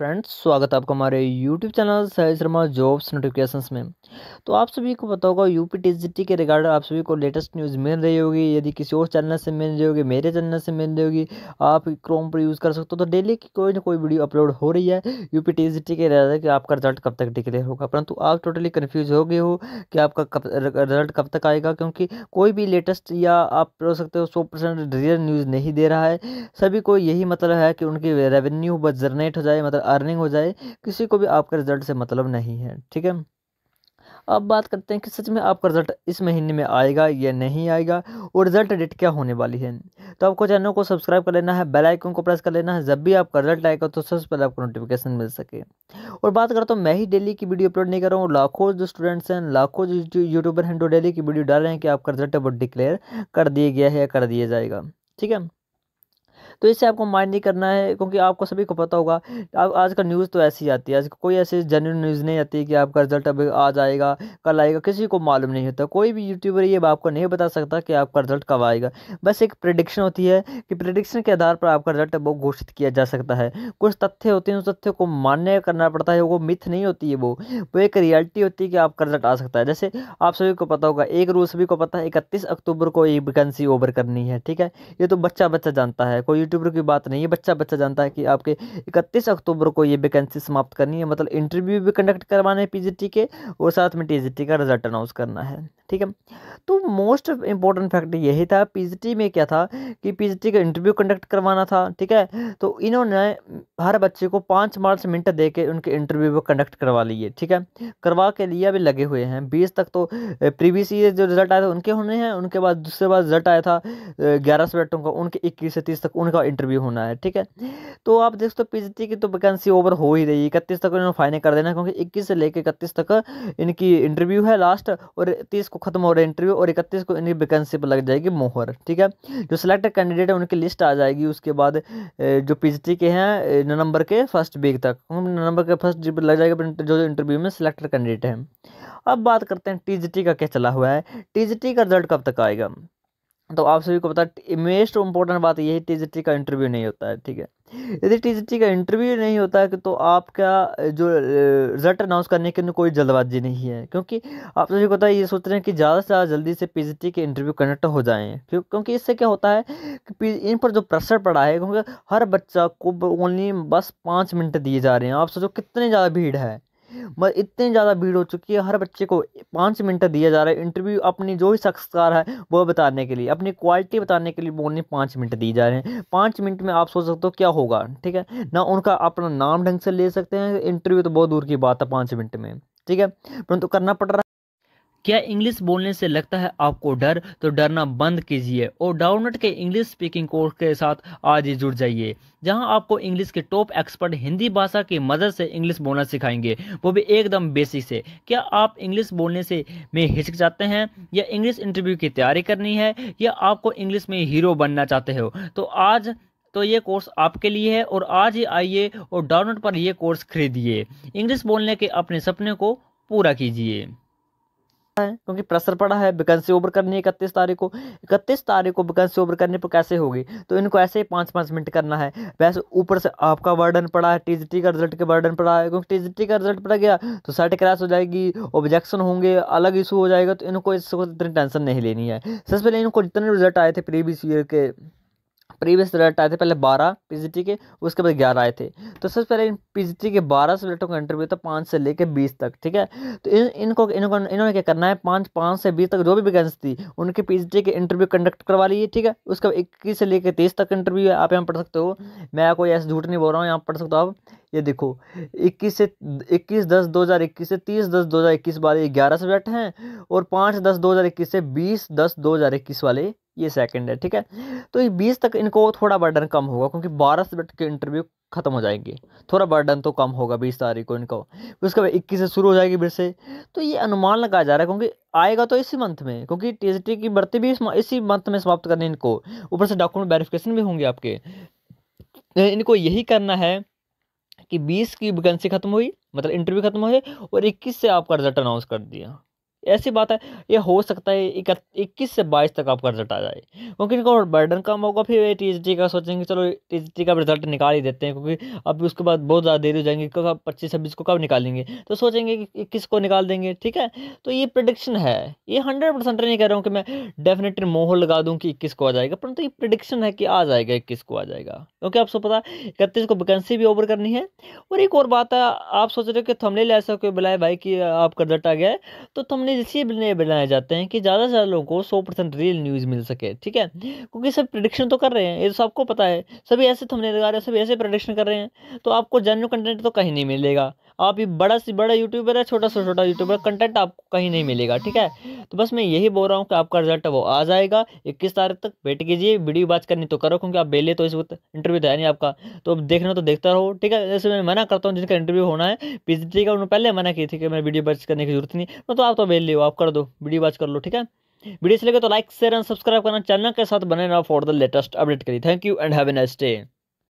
Friends, स्वागत है आपका हमारे YouTube channel Sai Sharma jobs notifications में। तो आप सभी को पता होगा यूपी टी के रिगार्ड आप सभी को लेटेस्ट न्यूज़ मिल रही होगी, यदि किसी और चैनल से मिल रही होगी, मेरे चैनल से मिल रही होगी, आप क्रोम पर यूज़ कर सकते हो। तो डेली की कोई ना कोई वीडियो अपलोड हो रही है, यूपी टी के रिगार्ड कि आपका रिज़ल्ट कब तक डिक्लेयर होगा। परंतु आप टोटली कन्फ्यूज़ हो गए हो कि आपका कब, रिज़ल्ट कब तक आएगा, क्योंकि कोई भी लेटेस्ट या आप बोल सकते हो सौ परसेंट रियल न्यूज़ नहीं दे रहा है। सभी को यही मतलब है कि उनकी रेवेन्यू बस जनरेट हो जाए मतलब अर्निंग हो जाए, किसी को भी आपके रिज़ल्ट से मतलब नहीं है, ठीक है? अब बात करते हैं कि सच में आपका रिज़ल्ट इस महीने में आएगा या नहीं आएगा और रिज़ल्ट डेट क्या होने वाली है? तो आपको चैनल को सब्सक्राइब कर लेना है बेल आइकन को प्रेस कर लेना है, जब भी आपका रिज़ल्ट आएगा तो सबसे पहले आपको नोटिफिकेशन मिल सके। और बात करता हूँ मैं ही डेली की वीडियो अपलोड नहीं कर रहा हूँ, लाखों जो स्टूडेंट्स हैं, लाखों जो यूट्यूबर हैं जो डेली की वीडियो डाल रहे हैं कि आपका रिज़ल्ट वो डिक्लेयर कर दिया गया है या कर दिया जाएगा, ठीक है? तो इससे आपको माइंड नहीं करना है, क्योंकि आपको सभी को पता होगा। अब आज का न्यूज़ तो ऐसी आती है आज कोई ऐसी जेन्यून न्यूज़ नहीं आती कि आपका रिज़ल्ट अभी आ जाएगा, कल आएगा, किसी को मालूम नहीं होता। कोई भी यूट्यूबर ये आपको नहीं बता सकता कि आपका रिज़ल्ट कब आएगा। बस एक प्रडिक्शन होती है कि प्रडिक्शन के आधार पर आपका रिज़ल्ट वो घोषित किया जा सकता है। कुछ तथ्य होते हैं उस तथ्य को मान्य करना पड़ता है, वो मिथ नहीं होती है वो। वो एक रियलिटी होती है कि आपका रिज़ल्ट आ सकता है। जैसे आप सभी को पता होगा, एक रूल सभी को पता है, इकतीस अक्टूबर को ये वैकेंसी ओवर करनी है, ठीक है? ये तो बच्चा बच्चा जानता है, कोई यूट्यूबर की बात नहीं है। बच्चा बच्चा जानता है कि आपके इकतीस अक्टूबर को ये वैकेंसी समाप्त करनी है। मतलब इंटरव्यू भी कंडक्ट करवाना है पीजीटी के और साथ में टीजीटी का रिज़ल्ट अनाउंस करना है। ठीक है। तो मोस्ट इंपॉर्टेंट फैक्ट यही था पीजीटी में क्या था कि पीजीटी का इंटरव्यू कंडक्ट करवाना था, ठीक है? तो इन्होंने हर बच्चे को पाँच मार्च मिनट दे के उनके इंटरव्यू को कंडक्ट करवा लिए ठीक है? करवा के लिए अभी लगे हुए हैं। बीस तक तो प्रीवियस ईयर जो रिज़ल्ट आया था उनके होने हैं, उनके बाद दूसरे बाद रिज़ल्ट आया था ग्यारह सब्जेक्टों का, उनके इक्कीस से तीस तक उनका इंटरव्यू होना है, ठीक है? तो आप देख सकते हो पीजीटी की तो वैकेंसी ओवर हो ही रही है। इकतीस तक इन्होंने फाइनल कर देना क्योंकि इक्कीस से लेकर इकतीस तक इनकी इंटरव्यू है लास्ट और तीस को खत्म हो रहा है इंटरव्यू और इकतीस को इनकी वैकेंसी पर लग जाएगी मोहर, ठीक है? जो सिलेक्टेड कैंडिडेट है, उनकी लिस्ट आ जाएगी। उसके बाद जो पीजीटी के हैं नवंबर के फ़र्स्ट वीक तक नवंबर के फ़र्स्ट वीक लग जाएगा जो इंटरव्यू में सिलेक्टेड कैंडिडेट हैं। अब बात करते हैं टीजीटी का क्या चला हुआ है? टीजीटी का रिज़ल्ट कब तक आएगा? तो आप सभी को पता है मोस्ट इम्पोर्टेंट बात यही टीजीटी का इंटरव्यू नहीं होता है, ठीक है? यदि टीजीटी का इंटरव्यू नहीं होता है तो आपका जो रिज़ल्ट अनाउंस करने के लिए कोई जल्दबाजी नहीं है, क्योंकि आप सभी को पता है, ये सोच रहे हैं कि ज़्यादा से ज़्यादा जल्दी से पीजीटी के इंटरव्यू कनेक्ट हो जाएँ, क्यों, क्योंकि इससे क्या होता है कि इन पर जो प्रेशर पड़ा है, क्योंकि हर बच्चा को ओनली बस पाँच मिनट दिए जा रहे हैं, आप सोचो कितनी ज़्यादा भीड़ है। मगर इतनी ज़्यादा भीड़ हो चुकी है, हर बच्चे को पाँच मिनट दिया जा रहा है। इंटरव्यू अपनी जो भी शख्सकार है, वो बताने के लिए, अपनी क्वालिटी बताने के लिए बोलने पाँच मिनट दिए जा रहे हैं। पाँच मिनट में आप सोच सकते हो क्या होगा, ठीक है? ना उनका अपना नाम ढंग से ले सकते हैं, इंटरव्यू तो बहुत दूर की बात है पाँच मिनट में, ठीक है? परंतु करना पड़ रहा क्या इंग्लिश बोलने से लगता है आपको डर? तो डरना बंद कीजिए और डाउनलोड के इंग्लिश स्पीकिंग कोर्स के साथ आज ही जुड़ जाइए, जहाँ आपको इंग्लिश के टॉप एक्सपर्ट हिंदी भाषा की मदद से इंग्लिश बोलना सिखाएँगे। वो भी एकदम बेसिक से। क्या आप इंग्लिश बोलने से में हिचक जाते हैं या इंग्लिश इंटरव्यू की तैयारी करनी है या आपको इंग्लिश में हीरो बनना चाहते हो? तो आज तो ये कोर्स आपके लिए है और आज ही आइए और डाउनलोड पर यह कोर्स खरीदिए। इंग्लिश बोलने के अपने सपने को पूरा कीजिए। है, क्योंकि प्रेशर पड़ा है, वैकेंसी ओवर करनी है इकतीस तारीख को। इकतीस तारीख को वैकेंसी ओवर करने पर कैसे होगी? तो इनको ऐसे ही पाँच पाँच मिनट करना है। वैसे ऊपर से आपका वर्डन पड़ा है टी का रिज़ल्ट के वर्डन पड़ा है, क्योंकि टी का रिज़ल्ट पड़ा गया तो सेट क्रैश हो जाएगी, ऑब्जेक्शन होंगे, अलग इशू हो जाएगा तो इनको इसको इतनी टेंशन नहीं लेनी है। सबसे पहले इनको जितने रिज़ल्ट आए थे प्रीवियस ईयर के प्रीवियस रिज़ल्ट आए थे पहले बारह पीजीटी के, उसके बाद ग्यारह आए थे। तो सबसे पहले इन पीजीटी के बारह सब्जेक्टों का इंटरव्यू था पाँच से लेकर बीस तक, ठीक है? तो इन, इनको इनको, इन्होंने क्या करना है? पाँच पाँच से बीस तक जो भी वैकेंसी थी, उनके पीजीटी के इंटरव्यू कंडक्ट करवा लीजिए, ठीक है? उसके बाद इक्कीस से लेकर तेईस तक इंटरव्यू है, आप यहाँ पढ़ सकते हो। मैं कोई ऐसे झूठ नहीं बोल रहा हूँ, यहाँ पढ़ सकते हो आप। ये देखो, इक्कीस से, इक्कीस दस दो हज़ार इक्कीस से तीस, दस दो हज़ार इक्कीस वाले ग्यारह सब्जेक्ट हैं, और पाँच दस दो हज़ार इक्कीस से बीस, दस दो हज़ार इक्कीस वाले ये सेकंड है, ठीक है? तो ये बीस तक इनको थोड़ा बर्डन कम होगा, क्योंकि बारह सब्जेक्ट के इंटरव्यू खत्म हो जाएँगे। थोड़ा बर्डन तो कम होगा बीस तारीख को इनको। उसके बाद इक्कीस से शुरू हो जाएगी फिर से। तो ये अनुमान लगाया जा रहा है, क्योंकि आएगा तो इसी मंथ में, क्योंकि टी की भर्ती भी इसी मंथ में समाप्त करनी इनको। ऊपर से डॉक्यूमेंट वेरिफिकेशन भी होंगे आपके। इनको यही करना है कि बीस की वैकेंसी खत्म हुई मतलब इंटरव्यू खत्म हुए, और इक्कीस से आपका रिज़ल्ट अनाउंस कर दिया। ऐसी बात है, ये हो सकता है इक्कीस से बाईस तक आपका रिज़ल्ट आ जाए। क्योंकि इनको बर्डन कम होगा, फिर टी का सोचेंगे, चलो टी का रिज़ल्ट निकाल ही देते हैं, क्योंकि अब उसके बाद बहुत ज़्यादा देरी हो जाएँगे कब पच्चीस, छब्बीस को कब निकालेंगे? तो सोचेंगे कि इक्कीस को निकाल देंगे, ठीक है? तो ये प्रडिक्शन है। ये हंड्रेड परसेंट नहीं कह रहा हूँ कि मैं डेफिनेटली मोहर लगा दूँ कि इक्कीस को आ जाएगा, परंतु ये प्रडिक्शन है कि आ जाएगा, इक्कीस को आ जाएगा। क्योंकि आपको पता इकतीस को वैकेंसी भी ओवर करनी है। और एक और बात है, आप सोच रहे हो कि थमले ऐसा कोई बुलाए भाई कि आपका रिज़ल्ट आ गया है तो थमले इसलिए बनाए जाते हैं कि ज़्यादा से ज़्यादा लोगों को सौ परसेंट रियल न्यूज़ मिल सके, ठीक है? क्योंकि सब प्रडिक्शन तो कर रहे हैं, ये तो सबको पता है। सभी ऐसे थमने लगा रहे हैं, सभी ऐसे प्रडिक्शन कर रहे हैं तो आपको जेन्यू कंटेंट तो कहीं नहीं मिलेगा। आप ये बड़ा से बड़ा यूट्यूबर है, छोटा से छोटा यूट्यूबर कंटेंट आपको कहीं नहीं मिलेगा, ठीक है? तो बस मैं यही बोल रहा हूँ कि आपका रिज़ल्ट वो आ जाएगा। इक्कीस तारीख तक वेट कीजिए वीडियो बात करनी तो करो, क्योंकि आप बेले तो इस वक्त इंटरव्यू तो है नहीं आपका। तो अब देखना तो देखता रहो, ठीक है? जैसे मैं मना करता हूँ, जिनका इंटरव्यू होना है पीजीटी का उन्होंने पहले मना की थी कि मैं वीडियो बात करने की ज़रूरत नहीं तो आप तो बेल लो, आप कर दो वीडियो बात कर लो, ठीक है? वीडियो से लगे तो लाइक शेयर एंड सब्सक्राइब करना चैनल के साथ बने रहो फॉर द लेटेस्ट अपडेट करिए thank you and have a nice day